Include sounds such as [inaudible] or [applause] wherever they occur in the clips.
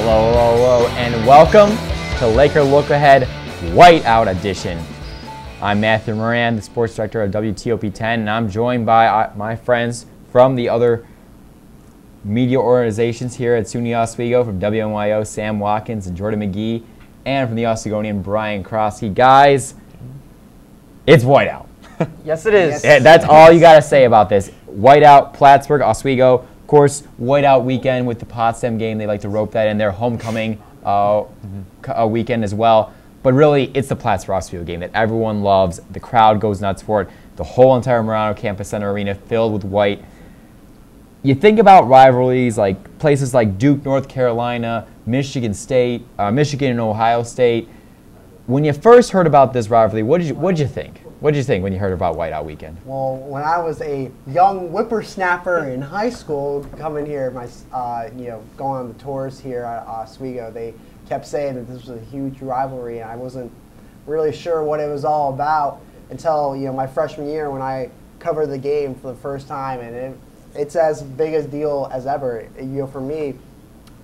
Hello, hello, hello, and welcome to Laker Look Ahead Whiteout Edition. I'm Matthew Moran, the sports director of WTOP 10, and I'm joined by uh, my friends from the other media organizations here at SUNY Oswego from WNYO, Sam Watkins and Jordan McGee, and from the Oswegonian, Brian Krosky. Guys, it's whiteout. [laughs] Yes, it is. Yeah, that's all you got to say about this. Whiteout, Plattsburgh, Oswego. Course, whiteout weekend with the Potsdam game. They like to rope that in their homecoming uh, uh, weekend as well. But really, it's the Plattsburgh Oswego game that everyone loves. The crowd goes nuts for it. The whole entire Marano Campus Center arena filled with white. You think about rivalries like places like Duke, North Carolina, Michigan State, uh, Michigan and Ohio State. When you first heard about this rivalry, what did you what did you think? What did you think when you heard about Whiteout Weekend? Well, when I was a young whippersnapper in high school, coming here, my uh, you know, going on the tours here at Oswego, they kept saying that this was a huge rivalry, and I wasn't really sure what it was all about until you know my freshman year when I covered the game for the first time, and it, it's as big a deal as ever. You know, for me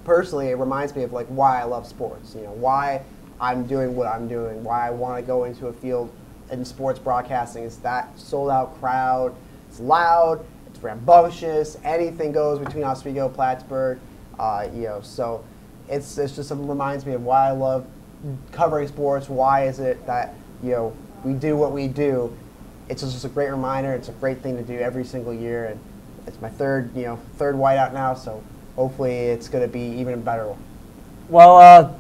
personally, it reminds me of like why I love sports. You know, why I'm doing what I'm doing, why I want to go into a field in sports broadcasting. It's that sold out crowd. It's loud. It's rambunctious. Anything goes between Oswego, Plattsburgh. Uh, you know, so it's it's just it reminds me of why I love covering sports. Why is it that you know we do what we do? It's just a great reminder. It's a great thing to do every single year, and it's my third you know third whiteout now. So hopefully it's going to be even better. Well, uh,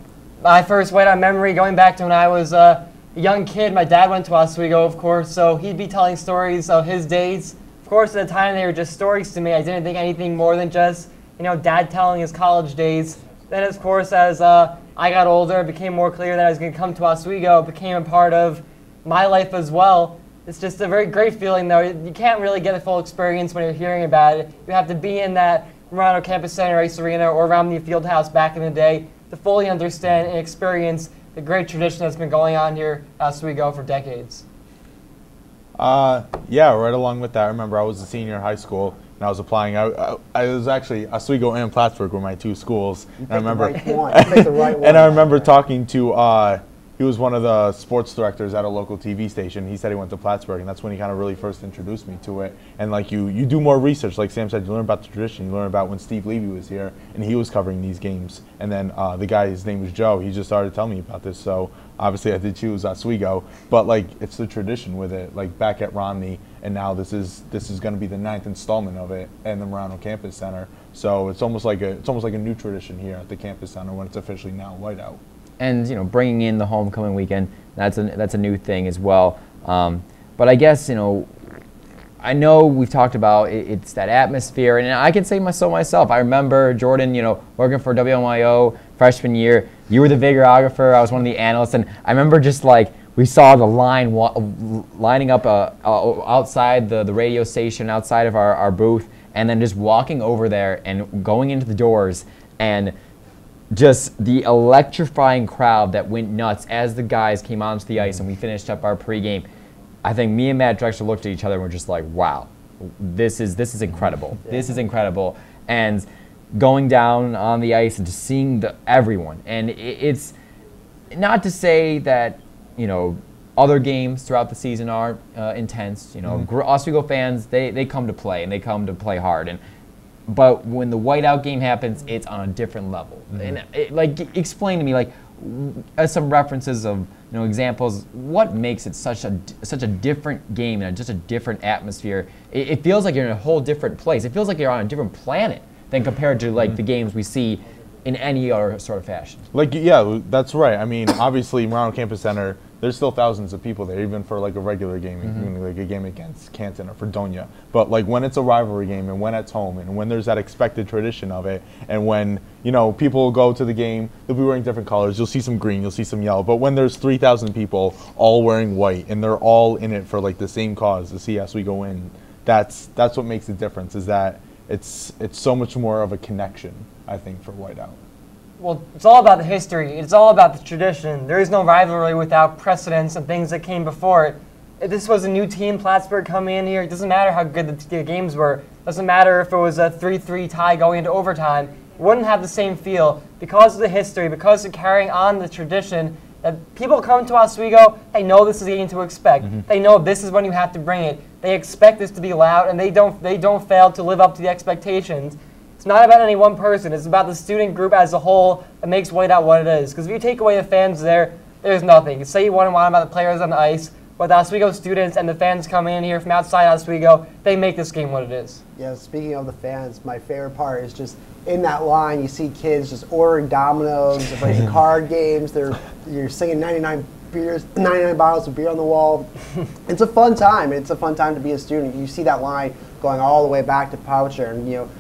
my first whiteout memory going back to when I was uh, young kid. My dad went to Oswego, of course, so he'd be telling stories of his days. Of course, at the time they were just stories to me. I didn't think anything more than just you know dad telling his college days. Then, of course, as uh, I got older, it became more clear that I was going to come to Oswego. It became a part of my life as well. It's just a very great feeling, though. You can't really get a full experience when you're hearing about it. You have to be in that Marano Campus Center Ice Arena or Romney Fieldhouse back in the day to fully understand and experience the great tradition that's been going on here at Oswego for decades. Uh, yeah, right along with that. I remember I was a senior in high school and I was applying. I, I, I was actually Oswego and Plattsburgh were my two schools. And I remember, the right one. You picked the right [laughs] one. and I remember talking to. Uh, he was one of the sports directors at a local TV station. He said he went to Plattsburgh, and that's when he kind of really first introduced me to it. And like you, you do more research. Like Sam said, you learn about the tradition. You learn about when Steve Levy was here, and he was covering these games. And then uh, the guy, his name was Joe. He just started telling me about this. So obviously, I did choose Oswego. But like, it's the tradition with it. Like back at Romney, and now this is this is going to be the ninth installment of it in the Marano Campus Center. So it's almost like a it's almost like a new tradition here at the campus center when it's officially now whiteout. And you know bringing in the homecoming weekend that's a that's a new thing as well. Um, but I guess you know I know we've talked about it, it's that atmosphere and I can say my, so myself. I remember Jordan you know working for WNYO freshman year. You were the videographer. I was one of the analysts. And I remember just like we saw the line lining up uh, uh, outside the, the radio station outside of our, our booth and then just walking over there and going into the doors. And just the electrifying crowd that went nuts as the guys came onto the ice and we finished up our pregame. I think me and Matt Drexler looked at each other and were just like, "Wow, this is this is incredible. This is incredible." And going down on the ice and just seeing the everyone, and it, it's not to say that you know other games throughout the season are uh, intense. You know, gr Oswego fans they they come to play and they come to play hard and but when the whiteout game happens, it's on a different level. Mm-hmm. And it, like, explain to me, like, as some references of you know examples, what makes it such a such a different game and just a different atmosphere? It, it feels like you're in a whole different place. It feels like you're on a different planet than mm-hmm. compared to like mm-hmm. the games we see in any other sort of fashion. Like yeah, that's right. I mean, obviously, Marano Campus Center. There's still thousands of people there, even for like a regular game, even mm-hmm. like a game against Canton or Fredonia. But like when it's a rivalry game and when it's home and when there's that expected tradition of it, and when you know people go to the game, they'll be wearing different colors. You'll see some green, you'll see some yellow. But when there's 3,000 people all wearing white and they're all in it for like the same cause, to see as we go in, that's that's what makes the difference. Is that it's it's so much more of a connection, I think, for Whiteout. Well, it's all about the history. It's all about the tradition. There is no rivalry without precedents and things that came before it. If this was a new team, Plattsburgh coming in here, it doesn't matter how good the, the games were. It doesn't matter if it was a 3-3 tie going into overtime. wouldn't have the same feel because of the history, because of carrying on the tradition. That people come to Oswego, they know this is getting to expect. Mm-hmm. They know this is when you have to bring it. They expect this to be loud, and they don't they don't fail to live up to the expectations. It's not about any one person. It's about the student group as a whole that makes Whiteout what it is. Because if you take away the fans there, there's nothing. Say you want to want about the players on the ice, but the Oswego students and the fans coming in here from outside Oswego, they make this game what it is. Yeah, speaking of the fans, my favorite part is just in that line, you see kids just ordering dominoes, they're playing [laughs] card games, they're you're singing 99 beers, 99 bottles of beer on the wall. [laughs] It's a fun time. It's a fun time to be a student. You see that line going all the way back to Poucher, and you know,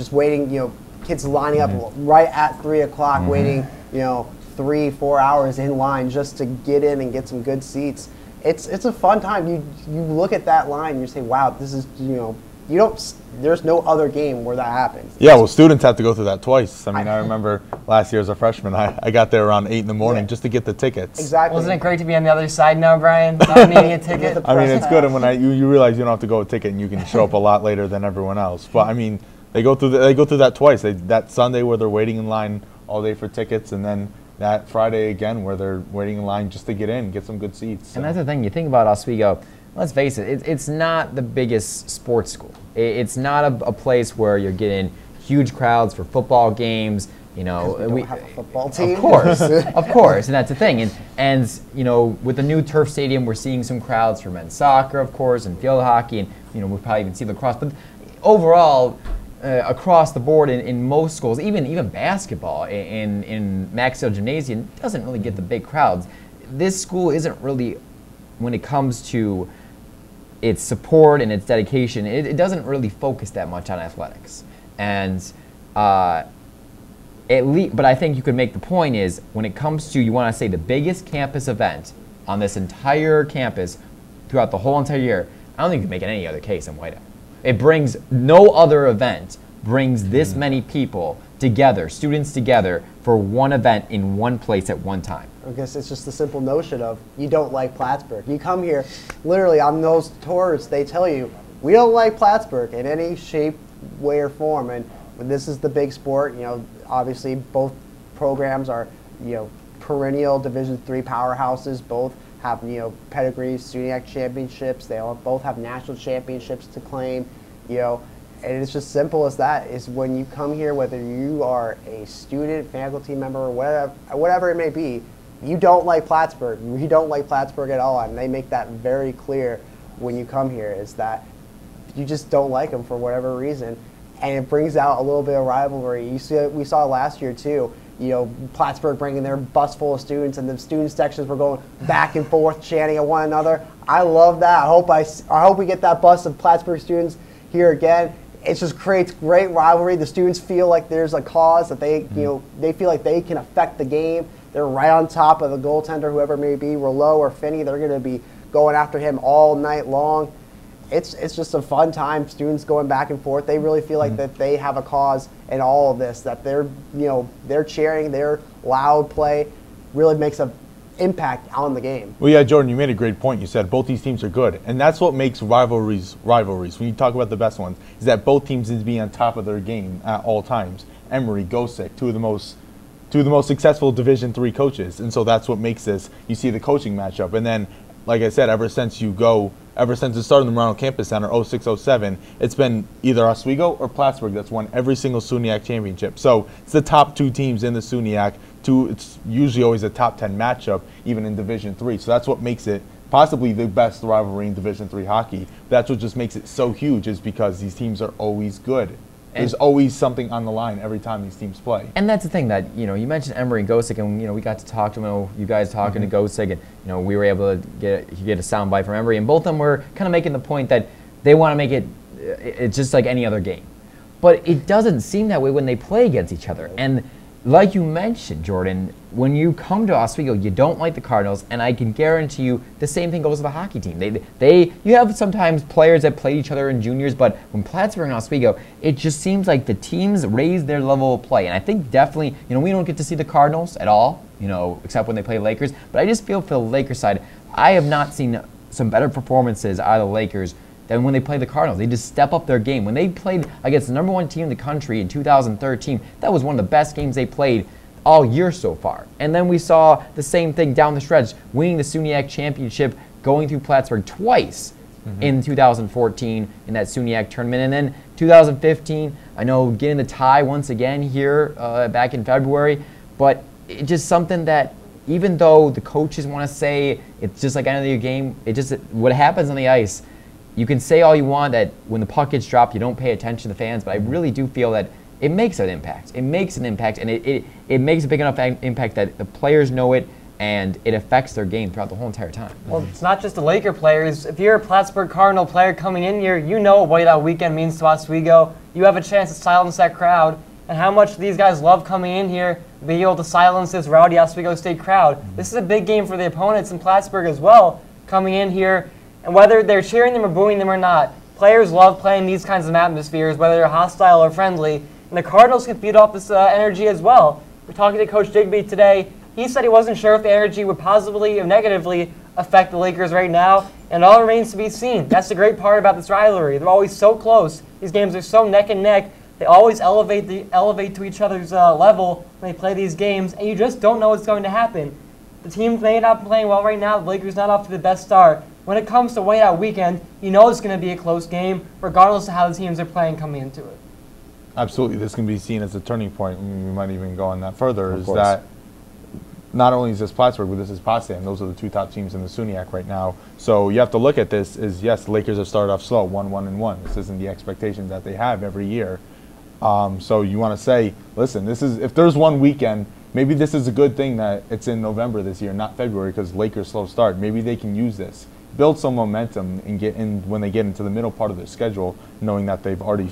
just waiting. You know, kids lining up mm-hmm. right at three o'clock, mm-hmm. waiting. You know, three, four hours in line just to get in and get some good seats. It's it's a fun time. You you look at that line, and you say, wow, this is you know. You don't. There's no other game where that happens. Yeah, well, students have to go through that twice. I mean, I [laughs] remember last year as a freshman, I, I got there around 8 in the morning Yeah. just to get the tickets. Exactly. Wasn't it great to be on the other side now, Brian? Not needing a [laughs] ticket. I mean, it's good, and when I, you, you realize you don't have to go with a ticket and you can show up a lot later than everyone else. But I mean, they go through the, they go through that twice. They, that Sunday where they're waiting in line all day for tickets, and then that Friday again where they're waiting in line just to get in, get some good seats. And that's the thing. You think about Oswego. Let's face it. it it's not the biggest sports school. I it's not a, a place where you're getting huge crowds for football games. You know, we don't have a football team. Of course, [laughs] of course, and that's the thing. And and you know, with the new turf stadium, we're seeing some crowds for men's soccer, of course, and field hockey, and you know, we'll probably even see lacrosse. But overall, uh, across the board, in, in most schools, even even basketball in in Max Ziel Gymnasium doesn't really get the big crowds. This school isn't really, when it comes to its support and its dedication, it, it doesn't really focus that much on athletics. And uh, at least, but I think you could make the point is when it comes to you want to say the biggest campus event on this entire campus throughout the whole entire year. I don't think you can make it any other case in Whiteout. It brings no other event brings this mm. many people together, students together for one event in one place at one time. I guess it's just the simple notion of you don't like Plattsburgh. You come here, literally on those tours, they tell you we don't like Plattsburgh in any shape, way, or form. And this is the big sport. You know, obviously both programs are you know perennial Division three powerhouses. Both have you know pedigrees, SUNYAC championships. They all both have national championships to claim. You know, and it's just simple as that. Is when you come here, whether you are a student, faculty member, or whatever, whatever it may be, you don't like Plattsburgh. [laughs] You don't like Plattsburgh at all, and they make that very clear when you come here. Is that you just don't like them for whatever reason, and it brings out a little bit of rivalry. You see, we saw last year too. You know, Plattsburgh bringing their bus full of students, and the student sections were going back and forth, chanting at one another. I love that. I hope I, I hope we get that bus of Plattsburgh students here again. It just creates great rivalry. The students feel like there's a cause that they, you mm-hmm. know, they feel like they can affect the game. They're right on top of the goaltender, whoever it may be, Rouleau or Finney. They're going to be going after him all night long it's it's just a fun time. Students going back and forth. They really feel like mm-hmm. that they have a cause in all of this. That they're you know they're cheering, their loud play really makes a impact on the game. Well, yeah, Jordan, you made a great point. You said both these teams are good, and that's what makes rivalries rivalries. When you talk about the best ones, is that both teams need to be on top of their game at all times. Emery, Gosek, two of the most two of the most successful Division three coaches, and so that's what makes this. You see the coaching matchup, and then, like I said, ever since you go, ever since it started in the Marano Campus Center, 0607, it's been either Oswego or Plattsburgh that's won every single SUNYAC championship. So it's the top two teams in the SUNYAC. Two, it's usually always a top 10 matchup, even in Division three. So that's what makes it possibly the best rivalry in Division three hockey. That's what just makes it so huge, is because these teams are always good. There's always something on the line every time these teams play. And that's the thing that you know you mentioned Emery and Gosek, and you know we got to talk to him. You guys talking to mm-hmm. Gosek, and you know we were able to get get a sound bite from Emery, and both of them were kind of making the point that they want to make it it's just like any other game, but it doesn't seem that way when they play against each other. And like you mentioned, Jordan, when you come to Oswego, you don't like the Cardinals, and I can guarantee you the same thing goes with the hockey team. They, they, you have sometimes players that play each other in juniors, but when Plattsburgh and Oswego, it just seems like the teams raise their level of play, and I think definitely, you know, we don't get to see the Cardinals at all, you know, except when they play Lakers. But I just feel for the Lakers side, I have not seen some better performances out of the Lakers than when they play the Cardinals. They just step up their game. When they played against the number one team in the country in 2013, that was one of the best games they played all year so far. And then we saw the same thing down the stretch, winning the SUNYAC championship, going through Plattsburgh twice mm-hmm. in 2014 in that SUNYAC tournament. And then 2015, I know getting the tie once again here uh, back in February, but it's just something that even though the coaches want to say it's just like end of the game, it just what happens on the ice. You can say all you want that when the puck gets dropped, you don't pay attention to the fans, but I really do feel that it makes an impact. It makes an impact, and it, it, it makes a big enough impact that the players know it and it affects their game throughout the whole entire time. Well, it's not just the Laker players. If you're a Plattsburgh Cardinal player coming in here, you know what whiteout weekend means to Oswego. You have a chance to silence that crowd, and how much these guys love coming in here, being able to silence this rowdy Oswego State crowd. This is a big game for the opponents in Plattsburgh as well, coming in here, and whether they're cheering them or booing them or not, players love playing these kinds of atmospheres, whether they're hostile or friendly, and the Cardinals can feed off this uh, energy as well. We're talking to Coach Digby today he said he wasn't sure if the energy would positively or negatively affect the Lakers right now, and it all remains to be seen. That's the great part about this rivalry. They're always so close. These games are so neck and neck. They always elevate the elevate to each other's uh, level when they play these games, and you just don't know what's going to happen. The team may not be playing well right now. The Lakers not off to the best start. When it comes to whiteout weekend, you know it's going to be a close game, regardless of how the teams are playing coming into it. Absolutely, this can be seen as a turning point. We might even go on that further. Of is course. that not only is this Plattsburgh, but this is Potsdam. Those are the two top teams in the SUNYAC right now. So you have to look at this as yes, the Lakers have started off slow, one, one, and one. This isn't the expectation that they have every year. Um, so you want to say, listen, this is if there's one weekend, maybe this is a good thing that it's in November this year, not February, because Lakers slow start. Maybe they can use this, build some momentum, and get in when they get into the middle part of their schedule, knowing that they've already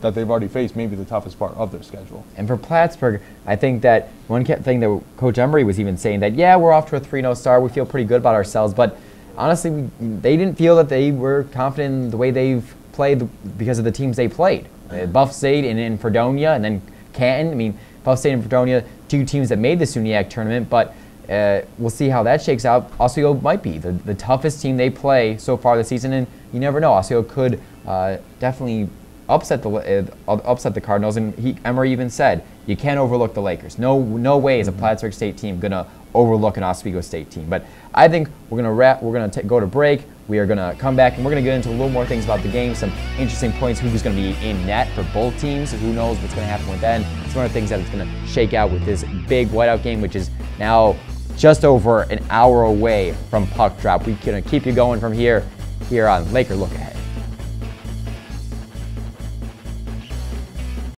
that they've already faced maybe the toughest part of their schedule. And for Plattsburgh, I think that one thing that Coach Emery was even saying that, yeah, we're off to a 3 0 start. We feel pretty good about ourselves. But honestly, we, they didn't feel that they were confident in the way they've played because of the teams they played. Uh, Buff State and, and Fredonia, and then Canton. I mean, Buff State and Fredonia, two teams that made the SUNYAC tournament, but uh, we'll see how that shakes out. Oswego might be the, the toughest team they play so far this season, and you never know. Oswego could uh, definitely upset the uh, upset the Cardinals, and he, Emery even said you can't overlook the Lakers. No, no way is a mm-hmm. Plattsburgh State team gonna overlook an Oswego State team. But I think we're gonna wrap. We're gonna go to break. We are gonna come back and we're gonna get into a little more things about the game, some interesting points. Who's gonna be in net for both teams? Who knows what's gonna happen with that? Some other things that it's gonna shake out with this big whiteout game, which is now just over an hour away from puck drop. We're gonna keep you going from here, here on Laker Look Ahead.